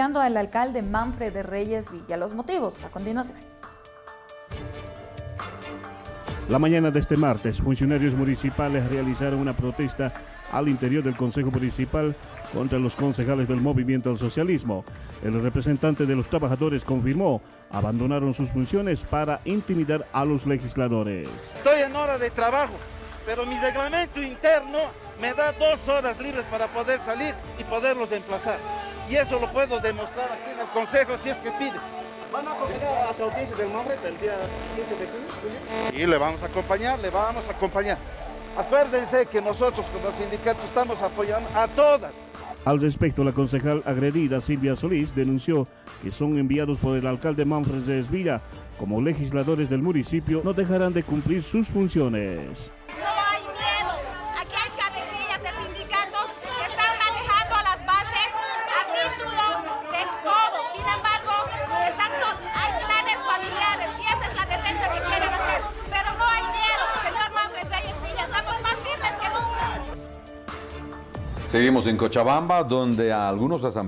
al alcalde Manfred de Reyes Villa. Los motivos, a continuación. La mañana de este martes, funcionarios municipales realizaron una protesta al interior del Consejo Municipal contra los concejales del Movimiento al Socialismo. El representante de los trabajadores confirmó abandonaron sus funciones para intimidar a los legisladores. Estoy en hora de trabajo, pero mi reglamento interno me da dos horas libres para poder salir y poderlos emplazar y eso lo puedo demostrar aquí en el Consejo si es que pide. ¿Van a acompañar a su audiencia del nombre el día 15 de junio? Sí, le vamos a acompañar, le vamos a acompañar. Acuérdense que nosotros como sindicato estamos apoyando a todas. Al respecto, la concejal agredida Silvia Solís denunció que son enviados por el alcalde Manfred de Esvira como legisladores del municipio no dejarán de cumplir sus funciones. Seguimos en Cochabamba, donde algunos asambleístas